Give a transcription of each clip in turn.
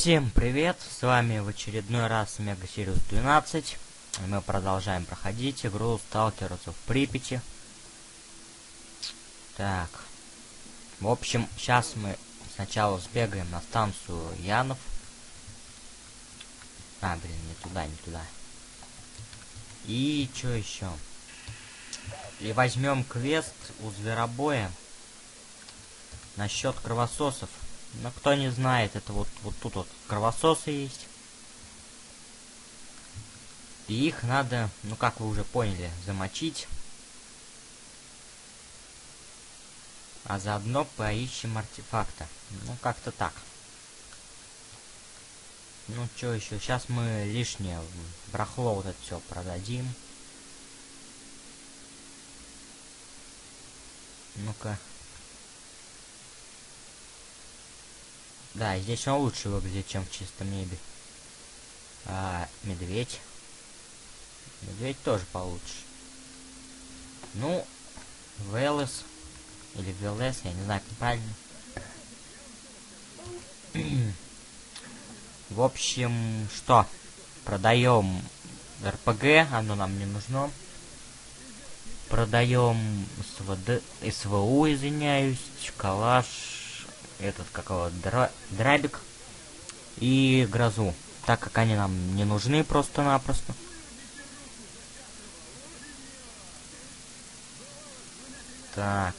Всем привет, с вами в очередной раз Мега Сириус 12. И мы продолжаем проходить игру Сталкеров в Припяти. Так. В общем, сейчас мы сначала сбегаем на станцию Янов. А, блин, не туда, не туда. И что еще? И возьмем квест у зверобоя насчет кровососов. Но кто не знает, это вот, вот тут вот кровососы есть. И их надо, ну как вы уже поняли, замочить. А заодно поищем артефакта. Ну как-то так. Ну что еще? Сейчас мы лишнее брахло вот это все продадим. Ну-ка. Да, здесь он лучше выглядит, чем в чистом небе. А, медведь. Медведь тоже получше. Ну, Велес. Или Велес, я не знаю, как правильно. В общем, что? Продаем РПГ, оно нам не нужно. Продаем СВД, СВУ, извиняюсь, калаш, этот какого дра, драбик и грозу, так как они нам не нужны просто-напросто. Так.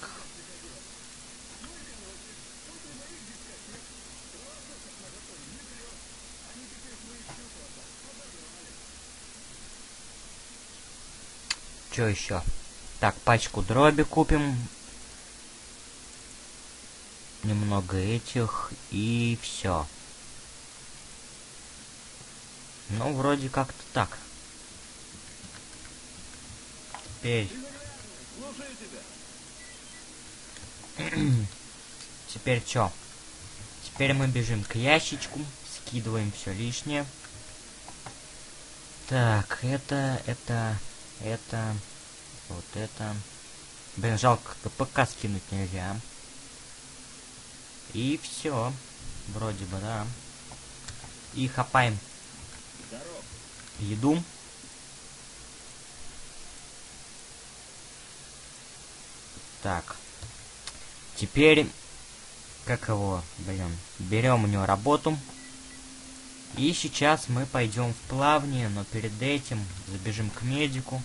Что еще? Так, пачку дроби купим немного этих и все. Ну, вроде как-то так. Теперь... Теперь что? Теперь мы бежим к ящичку, скидываем все лишнее. Так, это, это, это, вот это. Блин, жалко, КПК скинуть нельзя. И все. Вроде бы, да. И хапаем Здоров. еду. Так. Теперь, как его, блин, берем у него работу. И сейчас мы пойдем в плавание, но перед этим забежим к медику.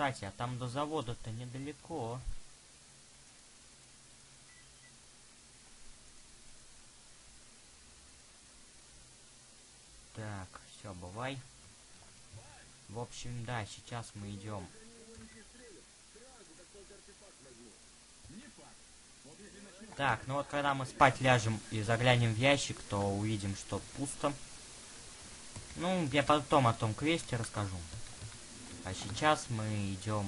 Кстати, а там до завода-то недалеко. Так, все, бывай. В общем, да, сейчас мы идем. Так, ну вот когда мы спать ляжем и заглянем в ящик, то увидим, что пусто. Ну, я потом о том квесте расскажу. А сейчас мы идем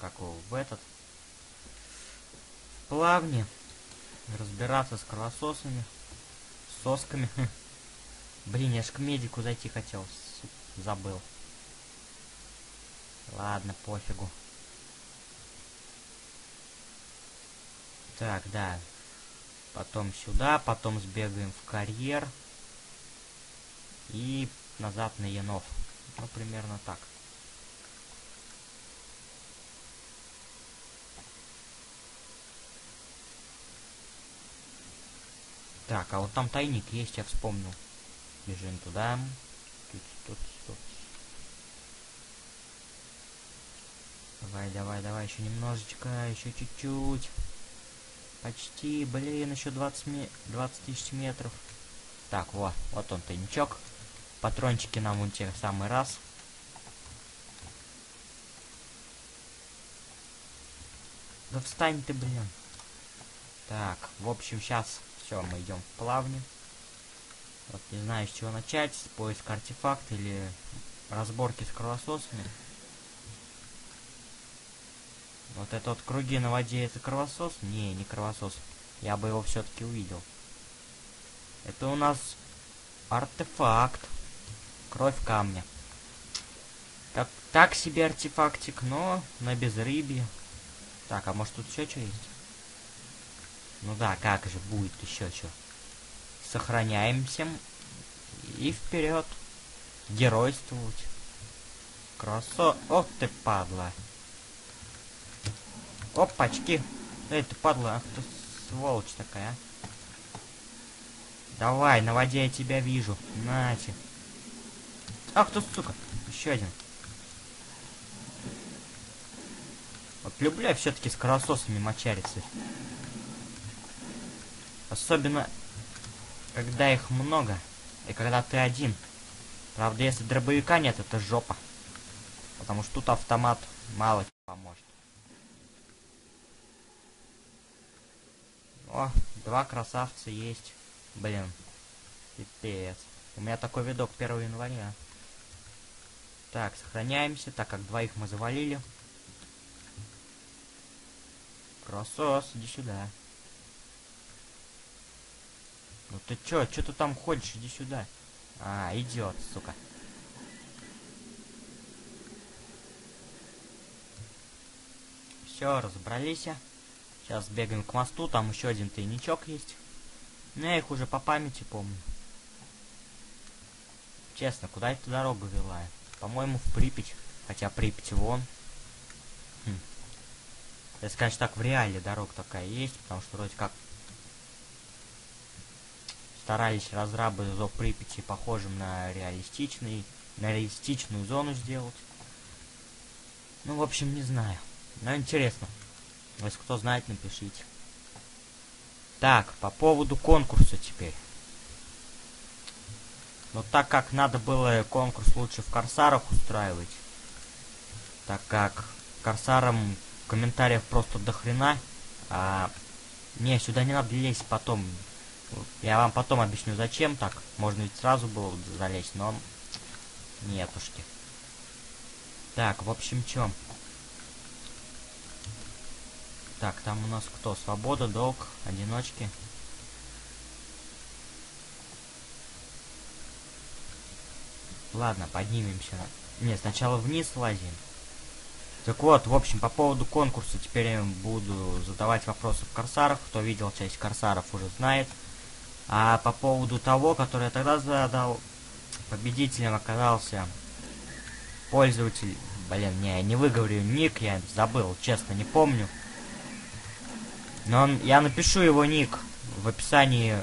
как в этот в плавне разбираться с кровососами, сосками. Блин, я ж к медику зайти хотел, забыл. Ладно, пофигу. Так, да. Потом сюда, потом сбегаем в карьер. И назад на Янов. Ну, примерно так. Так, а вот там тайник есть, я вспомнил. Бежим туда. Тут, тут, тут. Давай, давай, давай, еще немножечко, еще чуть-чуть. Почти, блин, еще 20, ме 20 тысяч метров. Так, вот, вот он тайничок. Патрончики нам вон те самый раз. Да встань ты, блин. Так, в общем, сейчас все, мы идем в плавне. Вот не знаю, с чего начать, с поиска артефакта или разборки с кровососами. Вот это вот круги на воде, это кровосос? Не, не кровосос. Я бы его все-таки увидел. Это у нас артефакт. Кровь камня. Так, так себе артефактик, но на безрыбье. Так, а может тут еще что есть? Ну да, как же будет еще что. Сохраняемся. И вперед. Геройствовать. Красо... Ох ты, падла. Опачки. Эй, ты падла, ах ты сволочь такая, а. Давай, на воде я тебя вижу. Нате. Ах ты, сука. Еще один. Вот люблю все-таки с кровососами мочариться. Особенно, когда их много. И когда ты один. Правда, если дробовика нет, это жопа. Потому что тут автомат мало поможет. О, два красавца есть. Блин. Пипец. У меня такой видок 1 января. Так, сохраняемся, так как двоих мы завалили. Красос, иди сюда. Ну ты чё, чё ты там ходишь, иди сюда. А, идет, сука. Все, разобрались. Сейчас бегаем к мосту, там еще один тайничок есть. Ну, я их уже по памяти помню. Честно, куда эта дорога вела? По-моему, в Припять. Хотя Припять вон. Хм. Если, конечно, так в реале дорога такая есть, потому что вроде как старались разрабы зов Припяти похожим на реалистичный, на реалистичную зону сделать. Ну, в общем, не знаю. Но интересно. Если кто знает, напишите. Так, по поводу конкурса теперь. Но так как надо было конкурс лучше в Корсарах устраивать, так как Корсарам комментариев просто до хрена, а... Не, сюда не надо лезть потом. Я вам потом объясню, зачем так. Можно ведь сразу было залезть, но... Нетушки. Так, в общем, чё? Так, там у нас кто? Свобода, долг, одиночки. Ладно, поднимемся. Не, сначала вниз лазим. Так вот, в общем, по поводу конкурса теперь я буду задавать вопросы в Корсарах. Кто видел часть Корсаров, уже знает. А по поводу того, который я тогда задал, победителем оказался пользователь... Блин, не, я не выговорю ник, я забыл, честно, не помню. Но он, я напишу его ник в описании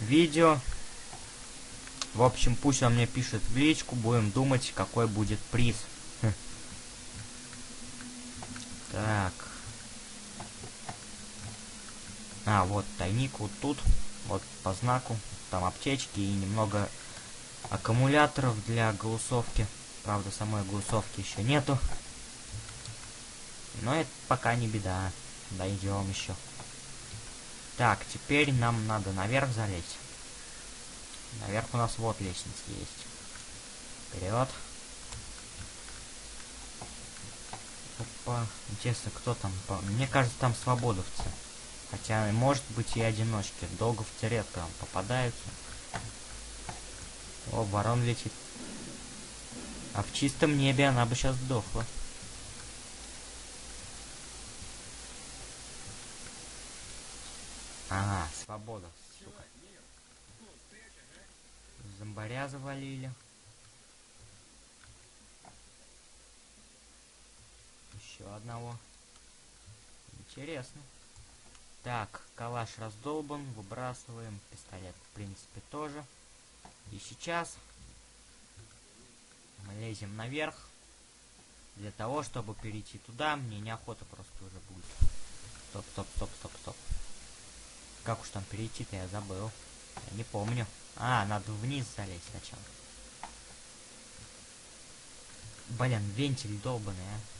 видео. В общем, пусть он мне пишет в личку, будем думать, какой будет приз. Хм. Так. А, вот тайник вот тут, вот по знаку. Там аптечки и немного аккумуляторов для голосовки. Правда, самой голосовки еще нету. Но это пока не беда. Дойдем еще. Так, теперь нам надо наверх залезть. Наверх у нас вот лестница есть. Вперед. Опа. Интересно, кто там? Мне кажется, там свободовцы. Хотя, может быть, и одиночки. Долговцы редко попадаются. О, ворон летит. А в чистом небе она бы сейчас сдохла. Ага, свобода, сука. Зомбаря завалили. Еще одного. Интересно. Так, калаш раздолбан, выбрасываем. Пистолет, в принципе, тоже. И сейчас мы лезем наверх. Для того, чтобы перейти туда, мне неохота просто уже будет. Стоп, стоп, стоп, стоп, стоп. Как уж там перейти-то, я забыл. Я не помню. А, надо вниз залезть сначала. Блин, вентиль долбанный, а.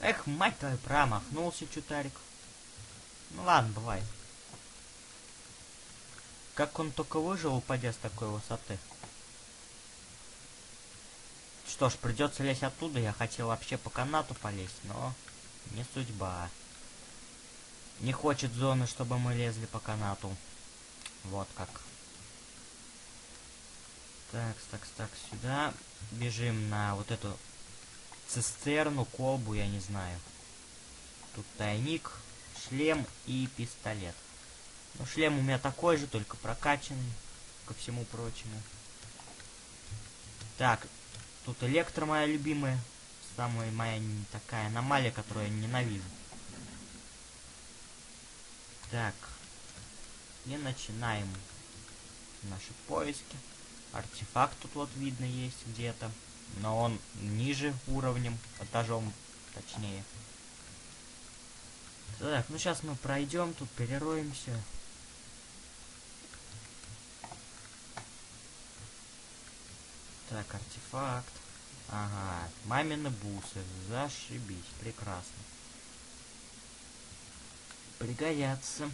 Эх, мать твою, промахнулся чутарик. Ну ладно, бывает. Как он только выжил, упадя с такой высоты. Что ж, придется лезть оттуда. Я хотел вообще по канату полезть, но не судьба. Не хочет зоны, чтобы мы лезли по канату. Вот как. Так, так, так, сюда. Бежим на вот эту цистерну, колбу, я не знаю. Тут тайник, шлем и пистолет. Ну, шлем у меня такой же, только прокачанный, ко всему прочему. Так, тут электро моя любимая. Самая моя такая аномалия, которую я ненавижу. Так. И начинаем наши поиски. Артефакт тут вот видно есть где-то. Но он ниже уровнем, этажом точнее. Так, ну сейчас мы пройдем, тут перероемся. Так, артефакт. Ага, мамины бусы. Зашибись, прекрасно. Пригодятся,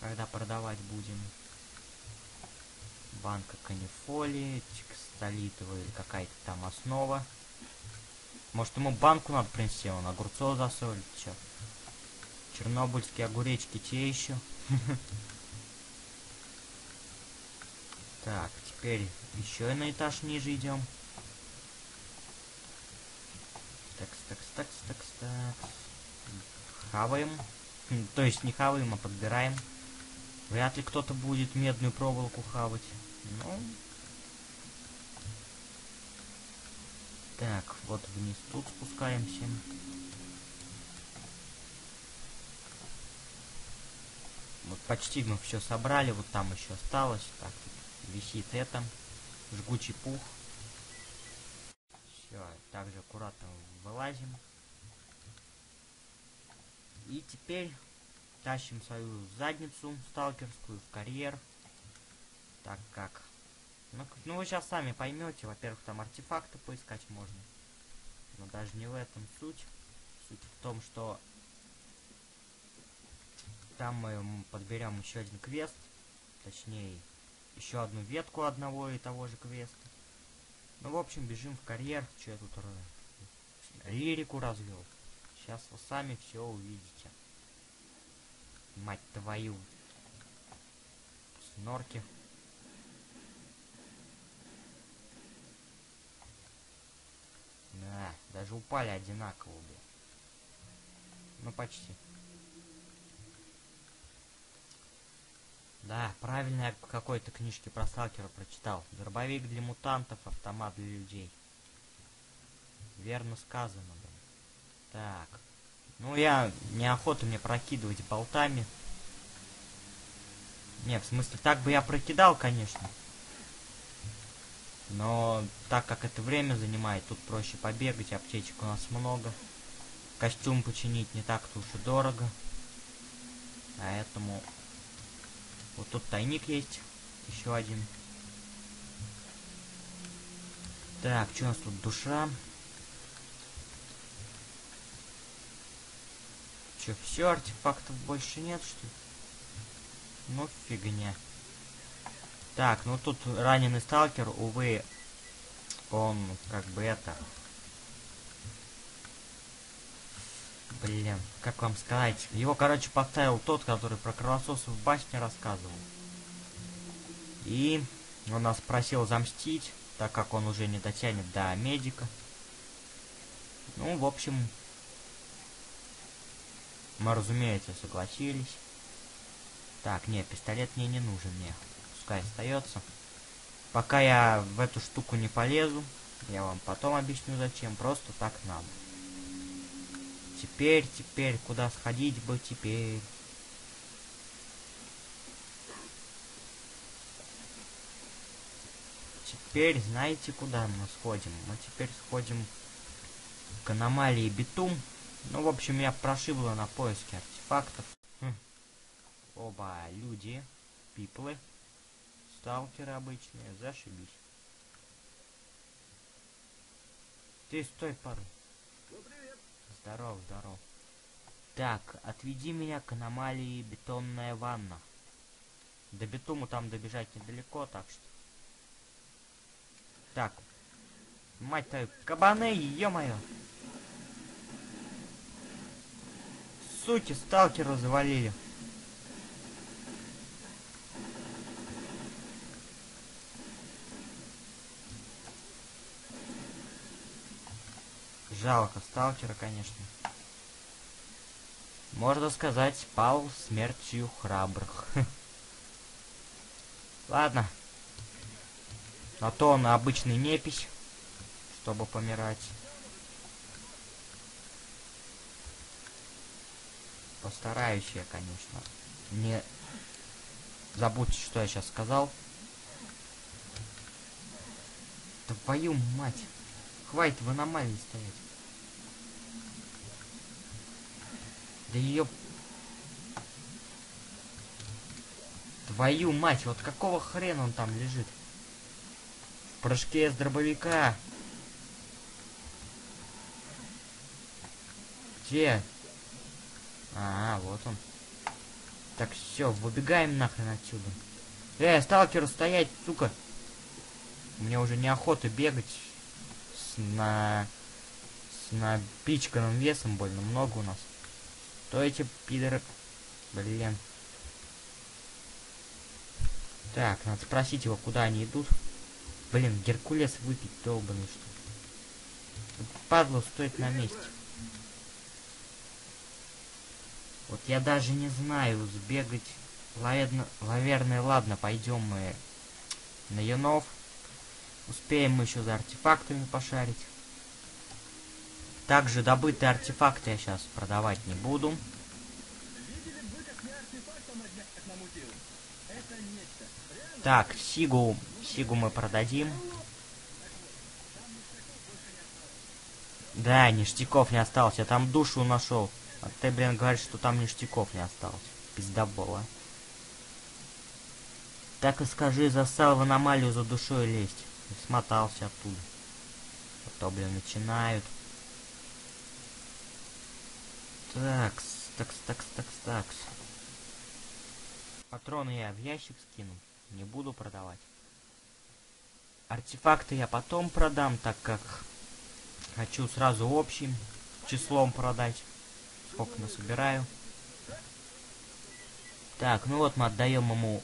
когда продавать будем. Банка канифолии, текстолитовая или какая-то там основа. Может ему банку надо принести, он огурцов засолит, чё? Чернобыльские огуречки те еще. Так, теперь еще на этаж ниже идем. Такс, такс, такс, такс, такс. Хаваем. Хм, то есть не хаваем, а подбираем. Вряд ли кто-то будет медную проволоку хавать. Ну. Так, вот вниз тут спускаемся. Вот почти мы все собрали, вот там еще осталось. Так, висит это. Жгучий пух. Все, также аккуратно вылазим. И теперь тащим свою задницу сталкерскую в карьер. Так как... Ну, ну вы сейчас сами поймете. Во-первых, там артефакты поискать можно. Но даже не в этом суть. Суть в том, что там мы подберем еще один квест. Точнее, еще одну ветку одного и того же квеста. Ну, в общем, бежим в карьер. Что я тут лирику развел. Сейчас вы сами все увидите. Мать твою. Снорки. Да, даже упали одинаково, блин. Ну, почти. Да, правильно я в какой-то книжке про сталкера прочитал. Дробовик для мутантов, автомат для людей. Верно сказано, блин. Так. Ну, я... Неохота мне прокидывать болтами. Не, в смысле, так бы я прокидал, конечно. Но так как это время занимает, тут проще побегать, аптечек у нас много. Костюм починить не так-то уж и дорого. Поэтому вот тут тайник есть. Еще один. Так, что у нас тут душа? Че, все, артефактов больше нет, что ли? Ну, фигня. Так, ну тут раненый сталкер, увы, он как бы это... Блин, как вам сказать? Его, короче, поставил тот, который про кровососов в башне рассказывал. И он нас просил замстить, так как он уже не дотянет до медика. Ну, в общем, мы, разумеется, согласились. Так, нет, пистолет мне не нужен, мне. Пускай остается. Пока я в эту штуку не полезу, я вам потом объясню зачем, просто так надо. Теперь, теперь, куда сходить бы теперь? Теперь знаете, куда мы сходим? Мы теперь сходим к аномалии Битум. Ну, в общем, я прошибло на поиске артефактов. Хм. Оба люди, пиплы, сталкеры обычные, зашибись. Ты стой, парень. Здоров, здоров. Так, отведи меня к аномалии бетонная ванна. До бетуму там добежать недалеко, так что... Так. Мать твою, кабаны, ё-моё. Суки, сталкера завалили. Жалко сталкера, конечно. Можно сказать, пал смертью храбрых. Ладно. На то он обычный непись, чтобы помирать. Постараюсь я, конечно. Не забудьте, что я сейчас сказал. Твою мать. Хватит в аномалии стоять. Да ее... Твою мать, вот какого хрена он там лежит? В прыжке с дробовика. Где? А, вот он. Так, все, выбегаем нахрен отсюда. Эй, сталкер, стоять, сука! Мне уже неохота бегать с на... с напичканным весом больно много у нас. То эти пидоры... Блин. Так, надо спросить его, куда они идут. Блин, Геркулес выпить долбанный, что Падло стоит на месте. Вот я даже не знаю, сбегать. Ладно, наверное, ладно, пойдем мы на Янов. Успеем мы еще за артефактами пошарить. Также добытые артефакты я сейчас продавать не буду. Так, Сигу, Сигу мы продадим. Да, ништяков не осталось. Я там душу нашел. А ты, блин, говоришь, что там ништяков не осталось. Пиздобола. Так и скажи, застал в аномалию за душой лезть. И смотался оттуда. А то, блин, начинают. Такс, такс, такс, такс, такс. Патроны я в ящик скину. Не буду продавать. Артефакты я потом продам, так как хочу сразу общим числом продать. Сколько насобираю. Так, ну вот мы отдаем ему,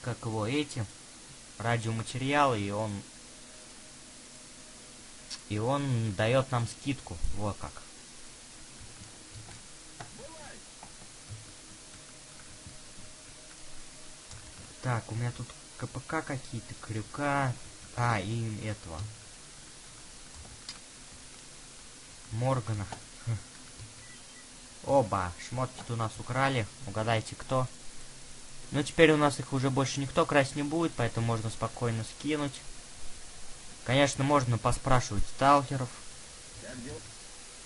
как его, эти радиоматериалы, и он и он дает нам скидку. Вот как. Так, у меня тут КПК какие-то, крюка. А, и этого. Моргана. Хм. Оба, шмотки у нас украли. Угадайте, кто. Но теперь у нас их уже больше никто красть не будет, поэтому можно спокойно скинуть. Конечно, можно поспрашивать сталкеров.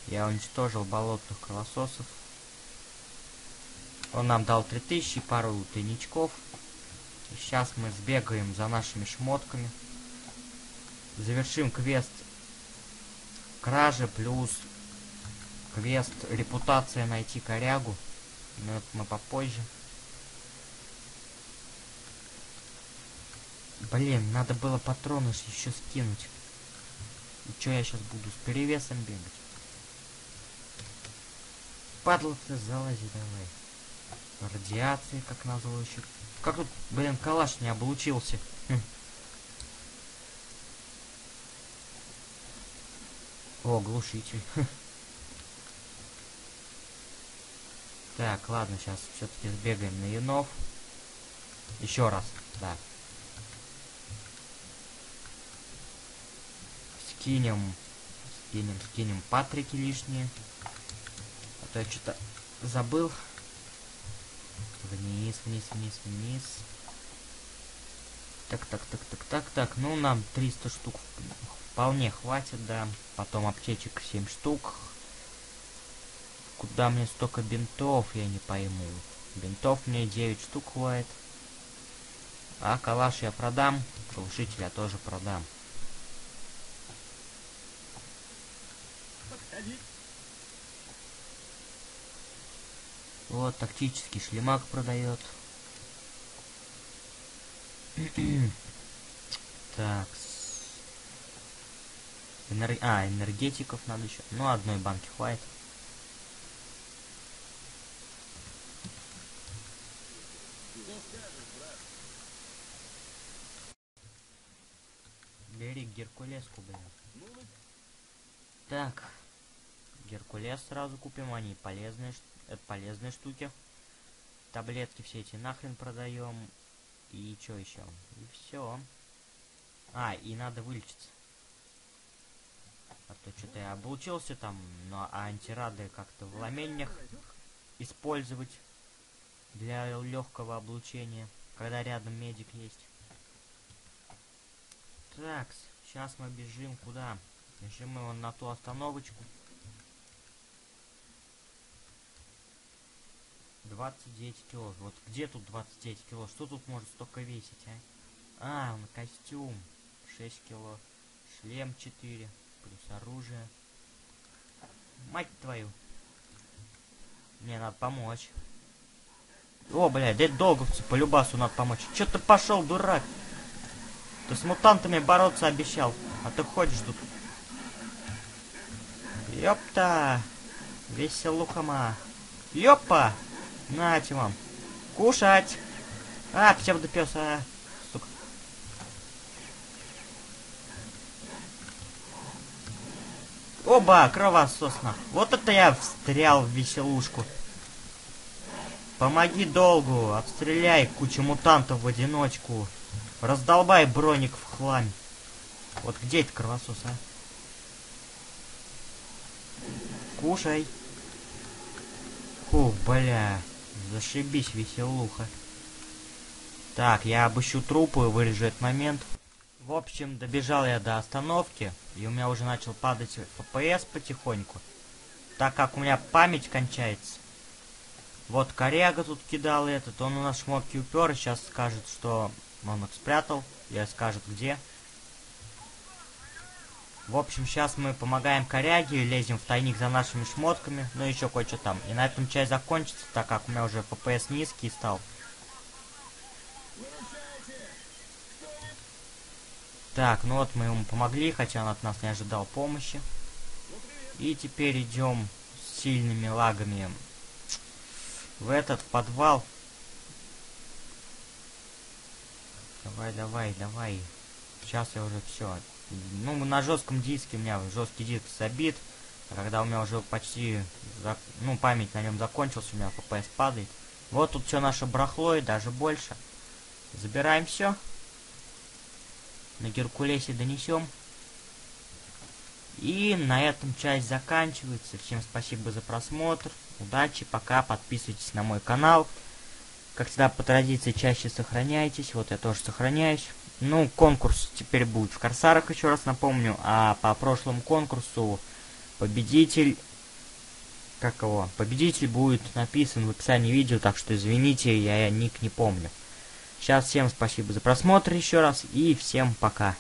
Я уничтожил болотных кровососов. Он нам дал 3000, пару тайничков. Сейчас мы сбегаем за нашими шмотками. Завершим квест кражи плюс квест репутация найти корягу. Но это мы попозже. Блин, надо было патроны еще скинуть. И что я сейчас буду с перевесом бегать? Падла ты залази давай. Радиации, как еще как тут, блин, калаш не облучился? Хм. О, глушитель. Так, ладно, сейчас все-таки сбегаем на Янов. Еще раз, да. Скинем, скинем, скинем Патрики лишние. А то я что-то забыл. Вниз, вниз, вниз, вниз. Так, так, так, так, так, так. Ну, нам 300 штук вполне хватит, да. Потом аптечек 7 штук. Куда мне столько бинтов, я не пойму. Бинтов мне 9 штук хватит. А калаш я продам. Глушитель я тоже продам. Подходи. Вот, тактический шлемак продает. так. Энер... А, энергетиков надо еще. Ну, одной банки хватит. Бери Геркулеску, блин. Так. Геркулес сразу купим, они полезные, это полезные штуки. Таблетки все эти нахрен продаем. И что еще? И все. А, и надо вылечиться. А то что-то я облучился там, но а антирады как-то в ламенях использовать для легкого облучения, когда рядом медик есть. Так, сейчас мы бежим куда? Бежим мы на ту остановочку. 29 кило. Вот где тут 29 кило? Что тут может столько весить, а? А, он костюм. 6 кило. Шлем 4. Плюс оружие. Мать твою. Мне надо помочь. О, блядь, дед долговцу по любасу надо помочь. Чё ты пошел, дурак? Ты с мутантами бороться обещал, а ты ходишь тут. Ёпта! Веселухама. Ёпа! Нате вам. Кушать! А, псевдопес, а. Сука. Оба, кровососно. Вот это я встрял в веселушку. Помоги долгу, обстреляй кучу мутантов в одиночку. Раздолбай броник в хлам. Вот где этот кровосос, а? Кушай. Фу, бля. Зашибись, веселуха. Так, я обыщу трупы вырежу этот момент. В общем, добежал я до остановки, и у меня уже начал падать FPS потихоньку. Так как у меня память кончается. Вот коряга тут кидал этот, он у нас шмотки упер, сейчас скажет, что он их спрятал, я скажет где. В общем, сейчас мы помогаем коряге, лезем в тайник за нашими шмотками, ну еще кое-что там. И на этом часть закончится, так как у меня уже FPS низкий стал. Так, ну вот мы ему помогли, хотя он от нас не ожидал помощи. И теперь идем с сильными лагами в этот подвал. Давай, давай, давай. Сейчас я уже все. Ну, на жестком диске у меня жесткий диск забит. Когда у меня уже почти, зак... ну, память на нем закончился, у меня FPS падает. Вот тут все наше барахло и даже больше. Забираем все. На Геркулесе донесем. И на этом часть заканчивается. Всем спасибо за просмотр. Удачи, пока. Подписывайтесь на мой канал. Как всегда, по традиции, чаще сохраняйтесь. Вот я тоже сохраняюсь. Ну, конкурс теперь будет в Корсарах, еще раз напомню. А по прошлому конкурсу победитель... Как его? Победитель будет написан в описании видео, так что извините, я ник не помню. Сейчас всем спасибо за просмотр еще раз и всем пока.